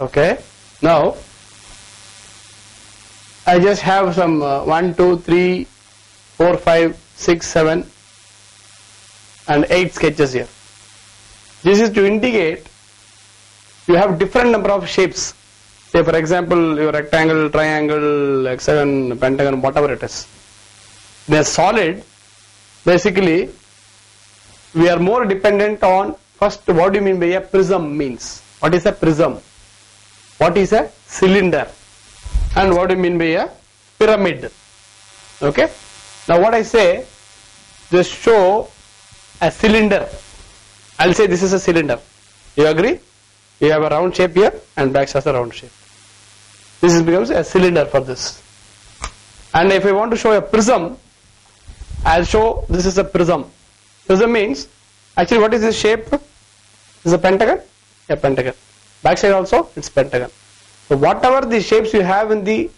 Okay. Now, I just have some uh, 1, 2, 3, 4, 5, 6, 7 and 8 sketches here. This is to indicate you have different number of shapes. Say for example, your rectangle, triangle, hexagon, pentagon, whatever it is. They are solid. Basically, we are more dependent on first what do you mean by a prism means. What is a prism? What is a cylinder? And what do you mean by a pyramid? Okay. Now what I say, just show a cylinder. I'll say this is a cylinder. You agree? You have a round shape here and back has a round shape. This is becomes a cylinder for this. And if I want to show a prism, I'll show this is a prism. Prism means actually what is this shape? Is a pentagon? A pentagon. Back side also it's pentagon. So whatever the shapes you have in the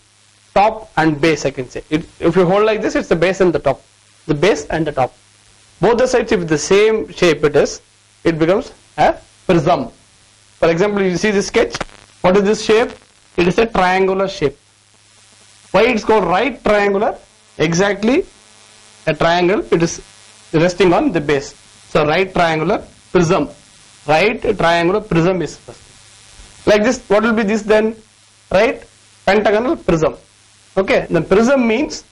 top and base I can say. It, if you hold like this it's the base and the top. The base and the top. Both the sides if the same shape it is, it becomes a prism. For example, you see this sketch. What is this shape? It is a triangular shape. Why it's called right triangular? Exactly a triangle. It is resting on the base. So right triangular prism. Right triangular prism is first. Like this, what will be this then? Right pentagonal prism. Okay. The prism means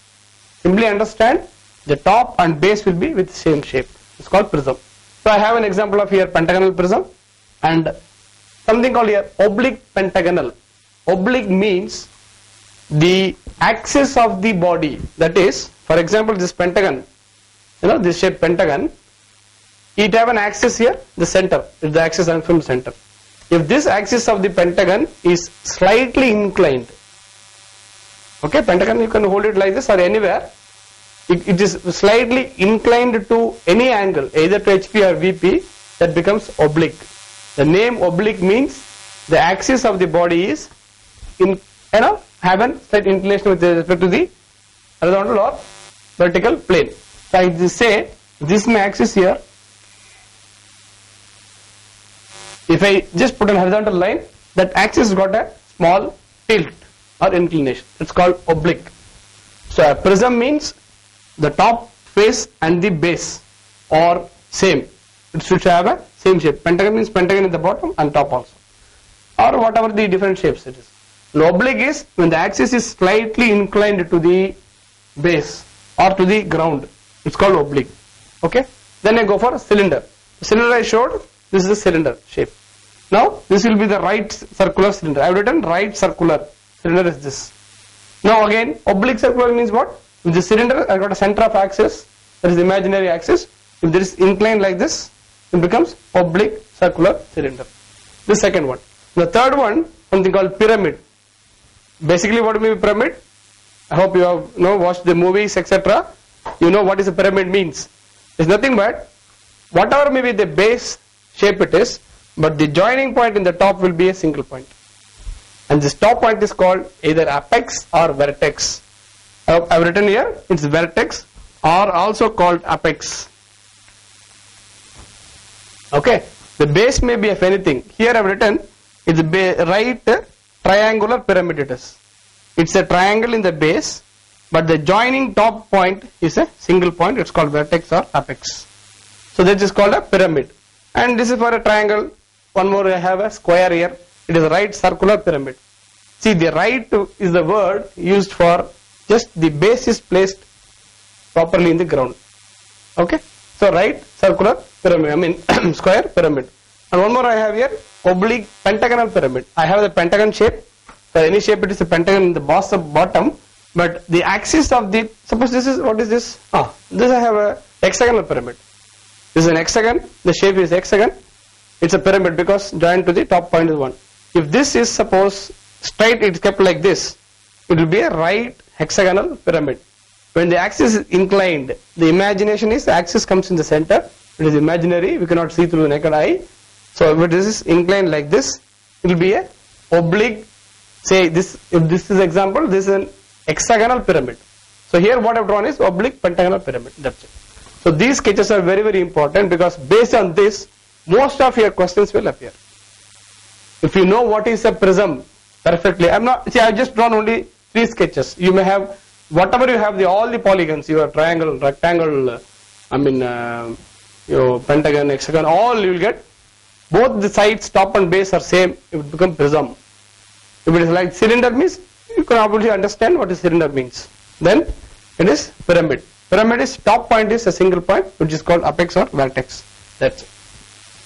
simply understand the top and base will be with same shape. It's called prism. So I have an example of here pentagonal prism and something called here oblique pentagonal. Oblique means the axis of the body that is for example this pentagon you know this shape pentagon it have an axis here the center is the axis and from center if this axis of the pentagon is slightly inclined okay pentagon you can hold it like this or anywhere. It, it is slightly inclined to any angle either to HP or VP that becomes oblique. The name oblique means the axis of the body is in you know have an slight inclination with respect to the horizontal or vertical plane. So I say this my axis here if I just put an horizontal line that axis got a small tilt or inclination. It's called oblique. So a prism means the top face and the base are same. It should have a same shape. Pentagon means pentagon in the bottom and top also. Or whatever the different shapes it is. Oblique is when the axis is slightly inclined to the base or to the ground. It's called oblique. Okay? Then I go for a cylinder. Cylinder I showed this is a cylinder shape. Now this will be the right circular cylinder. I have written right circular. Cylinder is this. Now again oblique circular means what? If the cylinder I got a center of axis that is the imaginary axis if there is inclined like this it becomes oblique circular cylinder. The second one. The third one something called pyramid. Basically what mean pyramid? I hope you have you know watched the movies etc you know what is a pyramid means. It's nothing but whatever may be the base shape it is but the joining point in the top will be a single point. And this top point is called either apex or vertex. I have written here. It's vertex or also called apex. Okay. The base may be of anything. Here I have written it's right triangular pyramid it is. It's a triangle in the base but the joining top point is a single point. It's called vertex or apex. So that is called a pyramid and this is for a triangle. One more I have a square here. It is a right circular pyramid. See the right is the word used for just the base is placed properly in the ground. Okay? So right circular pyramid I mean square pyramid. And one more I have here oblique pentagonal pyramid. I have the pentagon shape. For any shape it is a pentagon in the bottom. But the axis of the suppose this is what is this? Ah this I have a hexagonal pyramid this is an hexagon. The shape is hexagon. It's a pyramid because joined to the top point is one. If this is suppose straight it's kept like this it will be a right hexagonal pyramid. When the axis is inclined the imagination is the axis comes in the center. It is imaginary. We cannot see through the naked eye. So if this is inclined like this it will be a oblique say this if this is example this is an hexagonal pyramid. So here what I've drawn is oblique pentagonal pyramid. That's it so these sketches are very very important because based on this most of your questions will appear If you know what is a prism perfectly, I'm not, see, I've just drawn only three sketches. You may have, whatever you have, the all the polygons, your triangle, rectangle, I mean, uh, your pentagon, hexagon, all you will get. Both the sides, top and base are same, it will become prism. If it is like cylinder means, you can obviously understand what a cylinder means. Then it is pyramid. Pyramid is top point is a single point which is called apex or vertex. That's it.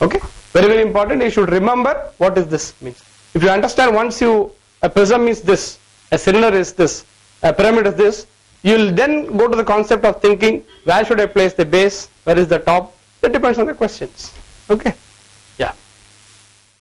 Okay. Very very important. You should remember what is this means. If you understand once you a prism is this, a cylinder is this, a pyramid is this, you will then go to the concept of thinking where should I place the base, where is the top. That depends on the questions. Okay.